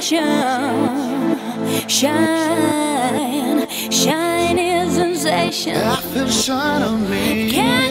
shine, Shine, shine is sensation. I feel shine on me. Can